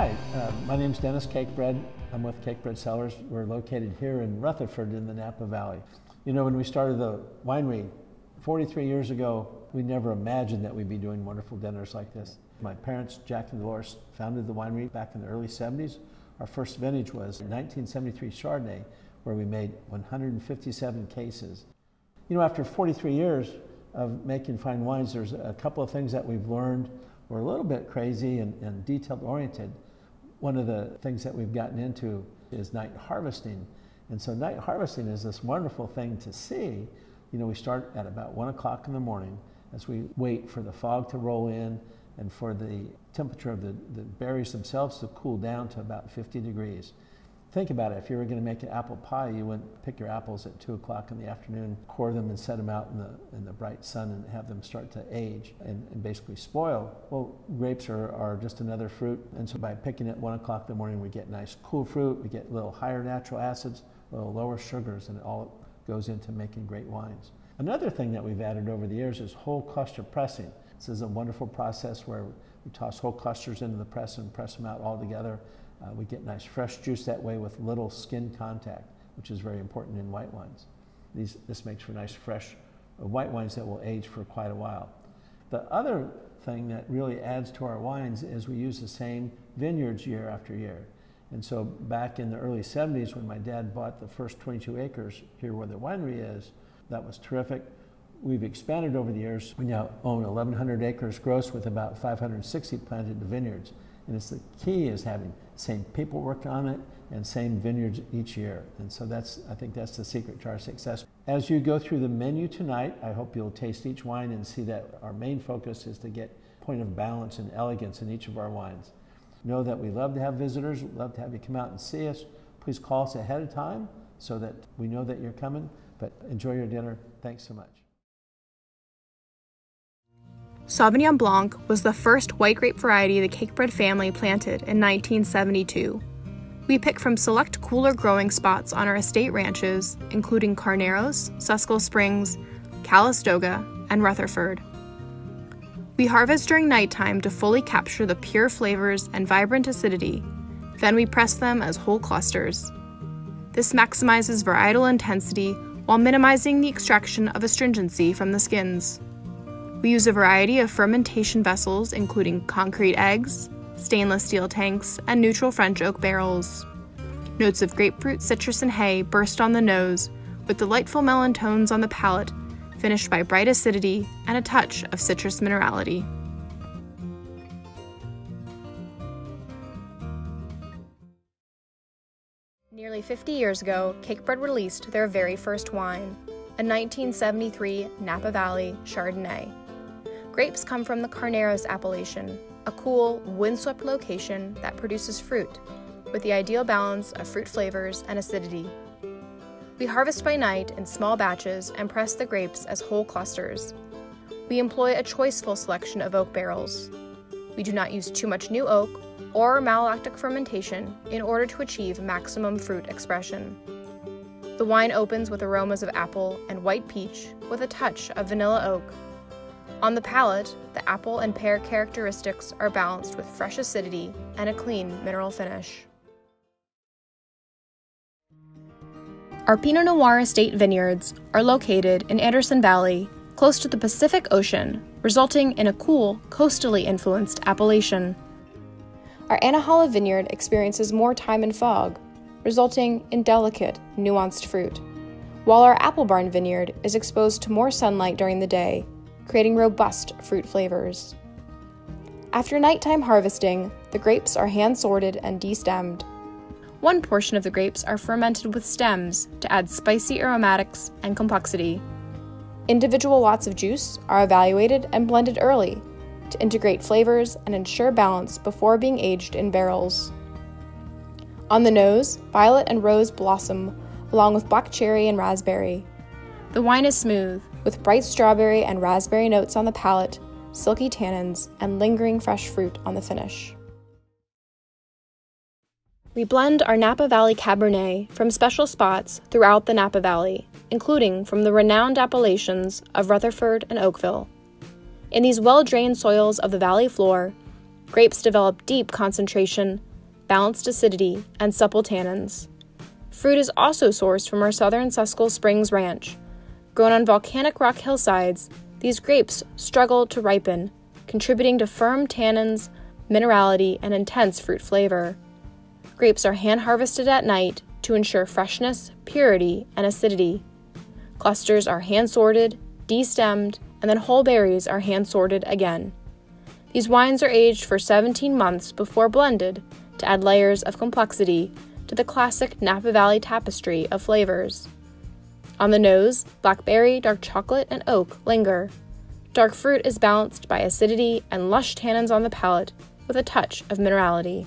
Um, Dennis Cakebread. I'm with Cakebread Cellars. We're located here in Rutherford in the Napa Valley. You know, when we started the winery 43 years ago, we never imagined that we'd be doing wonderful dinners like this. My parents, Jack and Dolores, founded the winery back in the early 70s. Our first vintage was 1973 Chardonnay, where we made 157 cases. You know, after 43 years of making fine wines, there's a couple of things that we've learned. We're a little bit crazy and, and detail oriented. One of the things that we've gotten into is night harvesting. And so night harvesting is this wonderful thing to see. You know, we start at about one o'clock in the morning as we wait for the fog to roll in and for the temperature of the, the berries themselves to cool down to about 50 degrees. Think about it. If you were going to make an apple pie, you wouldn't pick your apples at two o'clock in the afternoon, core them and set them out in the, in the bright sun and have them start to age and, and basically spoil. Well, grapes are, are just another fruit. And so by picking at one o'clock in the morning, we get nice cool fruit. We get a little higher natural acids, a little lower sugars, and it all goes into making great wines. Another thing that we've added over the years is whole cluster pressing. This is a wonderful process where we toss whole clusters into the press and press them out all together uh, we get nice fresh juice that way with little skin contact, which is very important in white wines. These, this makes for nice fresh uh, white wines that will age for quite a while. The other thing that really adds to our wines is we use the same vineyards year after year. And so back in the early 70s when my dad bought the first 22 acres here where the winery is, that was terrific. We've expanded over the years. We now own 1,100 acres gross with about 560 planted vineyards. And it's the key is having same people work on it and same vineyards each year. And so that's, I think that's the secret to our success. As you go through the menu tonight, I hope you'll taste each wine and see that our main focus is to get point of balance and elegance in each of our wines. Know that we love to have visitors, love to have you come out and see us. Please call us ahead of time so that we know that you're coming. But enjoy your dinner. Thanks so much. Sauvignon Blanc was the first white grape variety the Cakebread family planted in 1972. We pick from select cooler growing spots on our estate ranches, including Carneros, Susquehanna Springs, Calistoga, and Rutherford. We harvest during nighttime to fully capture the pure flavors and vibrant acidity. Then we press them as whole clusters. This maximizes varietal intensity while minimizing the extraction of astringency from the skins. We use a variety of fermentation vessels, including concrete eggs, stainless steel tanks, and neutral French oak barrels. Notes of grapefruit, citrus, and hay burst on the nose, with delightful melon tones on the palate, finished by bright acidity and a touch of citrus minerality. Nearly 50 years ago, Cakebread released their very first wine, a 1973 Napa Valley Chardonnay. Grapes come from the Carneros appellation, a cool, windswept location that produces fruit, with the ideal balance of fruit flavors and acidity. We harvest by night in small batches and press the grapes as whole clusters. We employ a choiceful selection of oak barrels. We do not use too much new oak or malolactic fermentation in order to achieve maximum fruit expression. The wine opens with aromas of apple and white peach with a touch of vanilla oak on the palate, the apple and pear characteristics are balanced with fresh acidity and a clean mineral finish. Our Pinot Noir estate vineyards are located in Anderson Valley, close to the Pacific Ocean, resulting in a cool, coastally influenced appellation. Our Annahala vineyard experiences more time in fog, resulting in delicate, nuanced fruit, while our Apple Barn vineyard is exposed to more sunlight during the day creating robust fruit flavors. After nighttime harvesting, the grapes are hand sorted and destemmed. One portion of the grapes are fermented with stems to add spicy aromatics and complexity. Individual lots of juice are evaluated and blended early to integrate flavors and ensure balance before being aged in barrels. On the nose, violet and rose blossom, along with black cherry and raspberry. The wine is smooth, with bright strawberry and raspberry notes on the palate, silky tannins, and lingering fresh fruit on the finish. We blend our Napa Valley Cabernet from special spots throughout the Napa Valley, including from the renowned appellations of Rutherford and Oakville. In these well drained soils of the valley floor, grapes develop deep concentration, balanced acidity, and supple tannins. Fruit is also sourced from our southern Susquehanna Springs ranch. Grown on volcanic rock hillsides, these grapes struggle to ripen, contributing to firm tannins, minerality, and intense fruit flavor. Grapes are hand harvested at night to ensure freshness, purity, and acidity. Clusters are hand sorted, destemmed, and then whole berries are hand sorted again. These wines are aged for 17 months before blended to add layers of complexity to the classic Napa Valley tapestry of flavors. On the nose, blackberry, dark chocolate, and oak linger. Dark fruit is balanced by acidity and lush tannins on the palate with a touch of minerality.